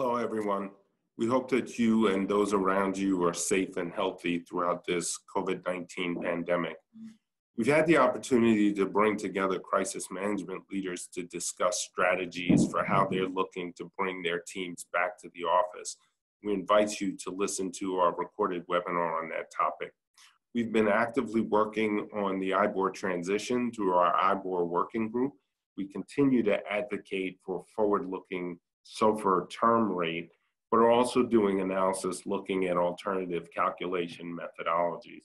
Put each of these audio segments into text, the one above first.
Hello, everyone. We hope that you and those around you are safe and healthy throughout this COVID 19 pandemic. We've had the opportunity to bring together crisis management leaders to discuss strategies for how they're looking to bring their teams back to the office. We invite you to listen to our recorded webinar on that topic. We've been actively working on the IBOR transition through our IBOR working group. We continue to advocate for forward-looking SOFR term rate, but are also doing analysis looking at alternative calculation methodologies.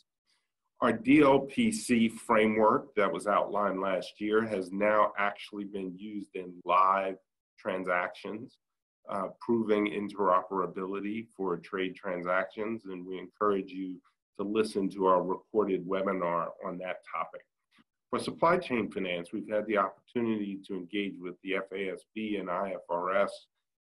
Our DLPC framework that was outlined last year has now actually been used in live transactions, uh, proving interoperability for trade transactions, and we encourage you to listen to our recorded webinar on that topic. For supply chain finance, we've had the opportunity to engage with the FASB and IFRS,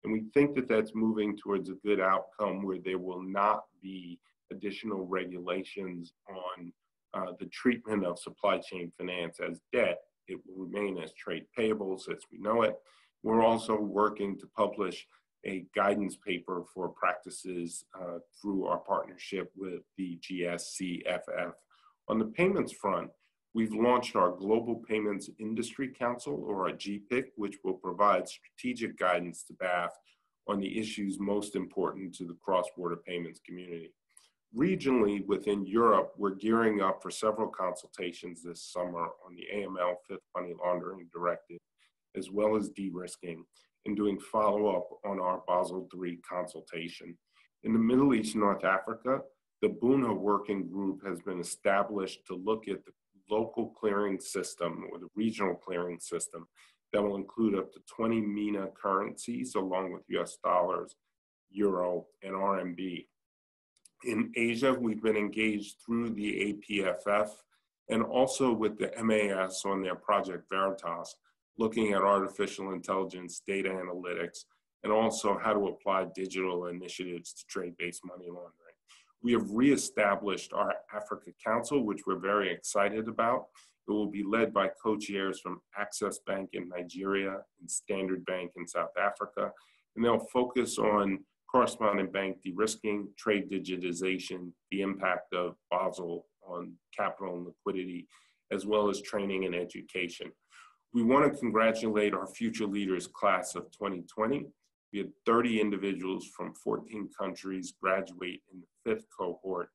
and we think that that's moving towards a good outcome where there will not be additional regulations on uh, the treatment of supply chain finance as debt. It will remain as trade payables as we know it. We're also working to publish a guidance paper for practices uh, through our partnership with the GSCFF. On the payments front, we've launched our Global Payments Industry Council, or our GPIC, which will provide strategic guidance to BAFT on the issues most important to the cross-border payments community. Regionally, within Europe, we're gearing up for several consultations this summer on the AML Fifth Money Laundering Directive, as well as de-risking and doing follow-up on our Basel III consultation. In the Middle East, and North Africa, the BUNA working group has been established to look at the local clearing system or the regional clearing system that will include up to 20 MENA currencies along with US dollars, euro, and RMB. In Asia, we've been engaged through the APFF and also with the MAS on their Project Veritas looking at artificial intelligence, data analytics, and also how to apply digital initiatives to trade-based money laundering. We have reestablished our Africa Council, which we're very excited about. It will be led by co-chairs from Access Bank in Nigeria and Standard Bank in South Africa, and they'll focus on correspondent bank de-risking, trade digitization, the impact of Basel on capital and liquidity, as well as training and education. We want to congratulate our future leaders class of 2020. We had 30 individuals from 14 countries graduate in the fifth cohort,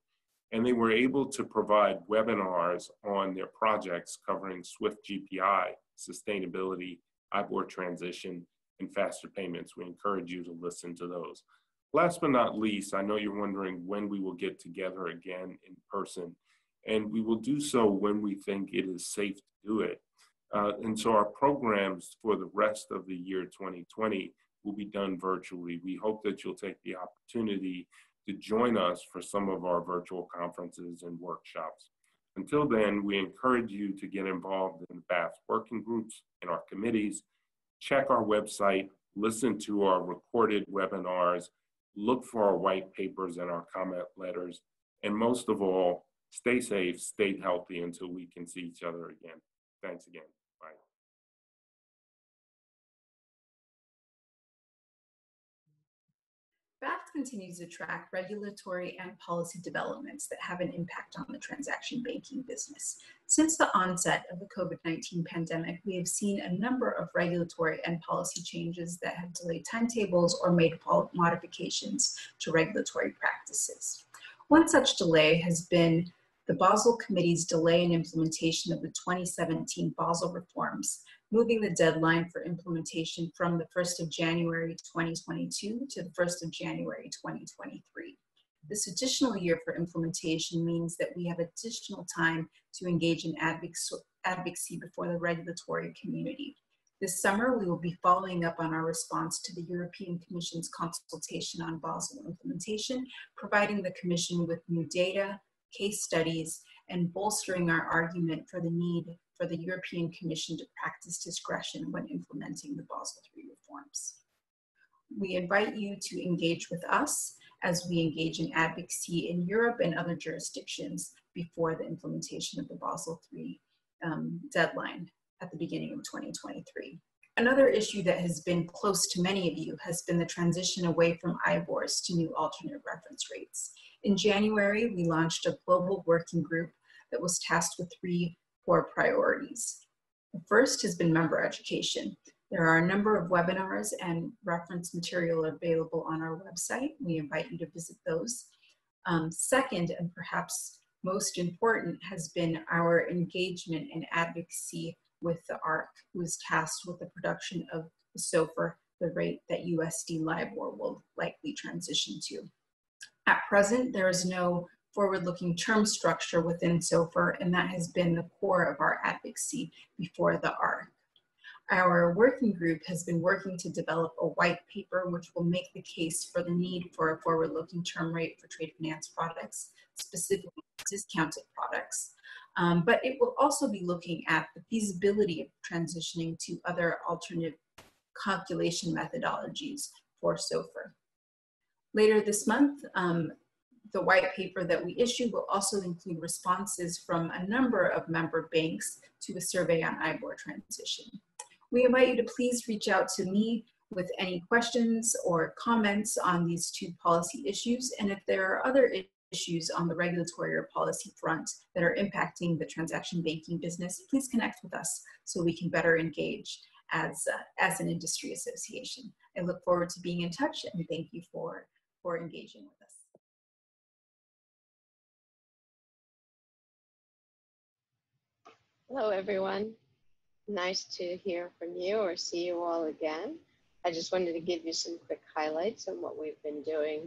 and they were able to provide webinars on their projects covering SWIFT GPI, sustainability, IBOR transition, and faster payments. We encourage you to listen to those. Last but not least, I know you're wondering when we will get together again in person, and we will do so when we think it is safe to do it. Uh, and so our programs for the rest of the year 2020 will be done virtually. We hope that you'll take the opportunity to join us for some of our virtual conferences and workshops. Until then, we encourage you to get involved in the BAFT working groups and our committees, check our website, listen to our recorded webinars, look for our white papers and our comment letters, and most of all, stay safe, stay healthy until we can see each other again. Thanks again. BAFT continues to track regulatory and policy developments that have an impact on the transaction banking business. Since the onset of the COVID-19 pandemic, we have seen a number of regulatory and policy changes that have delayed timetables or made modifications to regulatory practices. One such delay has been the Basel Committee's delay in implementation of the 2017 Basel reforms moving the deadline for implementation from the 1st of January 2022 to the 1st of January 2023. This additional year for implementation means that we have additional time to engage in advocacy before the regulatory community. This summer, we will be following up on our response to the European Commission's consultation on Basel implementation, providing the Commission with new data, case studies, and bolstering our argument for the need for the European Commission to practice discretion when implementing the Basel III reforms. We invite you to engage with us as we engage in advocacy in Europe and other jurisdictions before the implementation of the Basel III um, deadline at the beginning of 2023. Another issue that has been close to many of you has been the transition away from IBORs to new alternate reference rates. In January, we launched a global working group that was tasked with three core priorities. The first has been member education. There are a number of webinars and reference material available on our website. We invite you to visit those. Um, second, and perhaps most important, has been our engagement and advocacy with the ARRC, who is tasked with the production of the SOFR, the rate that USD LIBOR will likely transition to. At present, there is no forward-looking term structure within SOFR, and that has been the core of our advocacy before the ARRC. Our working group has been working to develop a white paper which will make the case for the need for a forward-looking term rate for trade finance products, specifically discounted products. Um, but it will also be looking at the feasibility of transitioning to other alternative calculation methodologies for SOFR. Later this month, um, the white paper that we issue will also include responses from a number of member banks to a survey on IBOR transition. We invite you to please reach out to me with any questions or comments on these two policy issues. And if there are other issues on the regulatory or policy front that are impacting the transaction banking business, please connect with us so we can better engage as, uh, as an industry association. I look forward to being in touch and thank you for, for engaging with Hello, everyone. Nice to hear from you or see you all again. I just wanted to give you some quick highlights on what we've been doing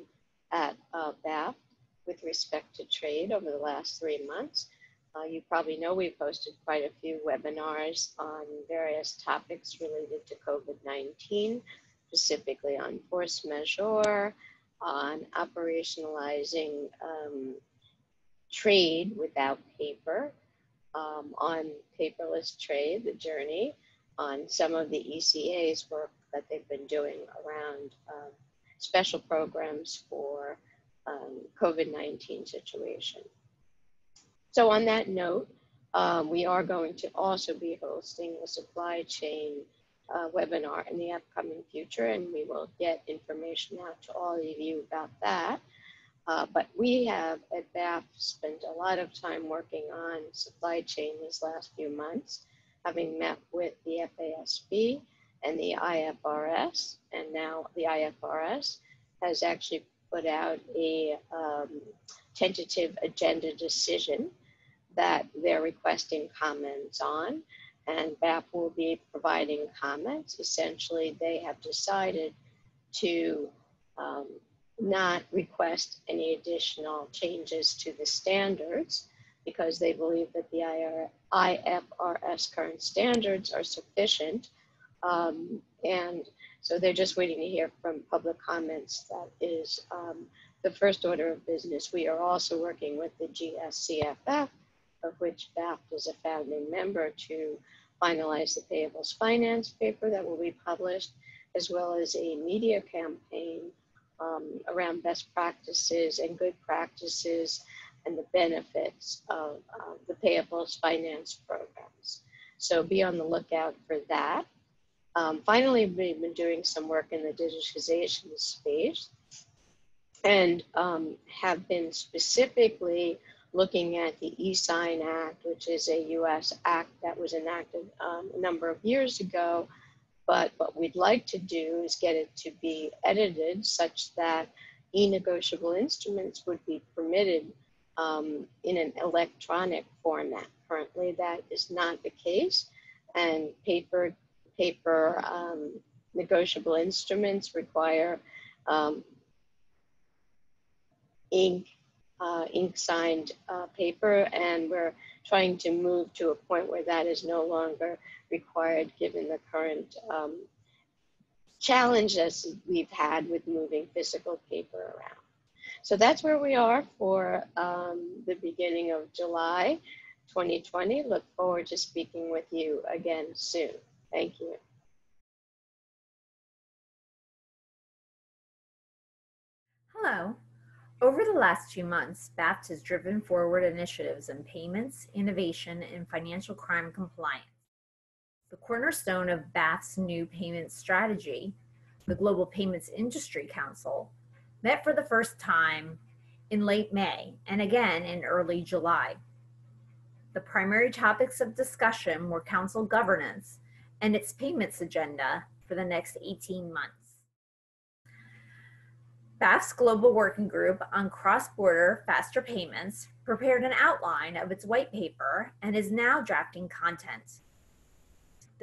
at uh, BAFT with respect to trade over the last three months. Uh, you probably know we've hosted quite a few webinars on various topics related to COVID-19, specifically on force majeure, on operationalizing um, trade without paper, um, on paperless trade, the journey, on some of the ECA's work that they've been doing around um, special programs for um, COVID-19 situation. So on that note, um, we are going to also be hosting a supply chain uh, webinar in the upcoming future, and we will get information out to all of you about that. Uh, but we have at BAFT spent a lot of time working on supply chain these last few months, having met with the FASB and the IFRS, and now the IFRS has actually put out a um, tentative agenda decision that they're requesting comments on, and BAFT will be providing comments. Essentially, they have decided to um, not request any additional changes to the standards because they believe that the IFRS current standards are sufficient. Um, and so they're just waiting to hear from public comments. That is um, the first order of business. We are also working with the GSCFF, of which BAFT is a founding member, to finalize the payables finance paper that will be published, as well as a media campaign um, around best practices and good practices and the benefits of uh, the payables finance programs. So be on the lookout for that. Um, finally, we've been doing some work in the digitization space and um, have been specifically looking at the e-sign act which is a u.s act that was enacted um, a number of years ago but what we'd like to do is get it to be edited such that e-negotiable instruments would be permitted um, in an electronic format. Currently, that is not the case, and paper paper um, negotiable instruments require um, ink uh, ink signed uh, paper, and we're trying to move to a point where that is no longer required given the current um, challenges we've had with moving physical paper around. So that's where we are for um, the beginning of July 2020. Look forward to speaking with you again soon. Thank you. Hello. Over the last few months, BAFT has driven forward initiatives in payments, innovation, and financial crime compliance. The cornerstone of BAFT's new payment strategy, the Global Payments Industry Council, met for the first time in late May and again in early July. The primary topics of discussion were council governance and its payments agenda for the next 18 months. BAFT's Global Working Group on Cross Border Faster Payments prepared an outline of its white paper and is now drafting content.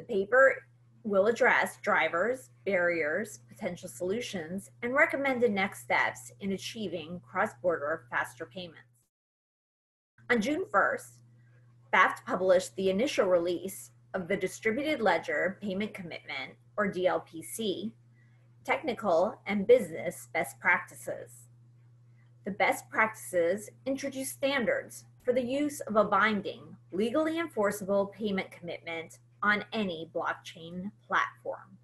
The paper will address drivers, barriers, potential solutions, and recommended next steps in achieving cross border faster payments. On June 1st, BAFT published the initial release of the Distributed Ledger Payment Commitment, or DLPC, technical and business best practices. The best practices introduce standards for the use of a binding, legally enforceable payment commitment on any blockchain platform.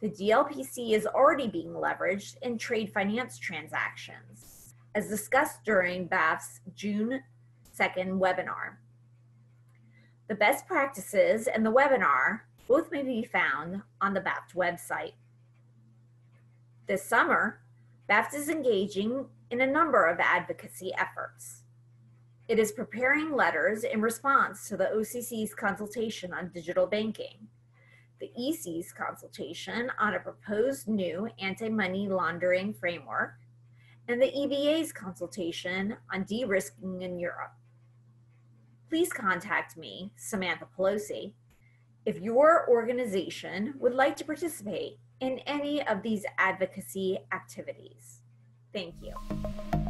The DLPC is already being leveraged in trade finance transactions, as discussed during BAFT's June 2nd webinar. The best practices and the webinar both may be found on the BAFT website. This summer, BAFT is engaging in a number of advocacy efforts. It is preparing letters in response to the OCC's consultation on digital banking, the EC's consultation on a proposed new anti-money laundering framework, and the EBA's consultation on de-risking in Europe. Please contact me, Samantha Pelosi, if your organization would like to participate in any of these advocacy activities. Thank you.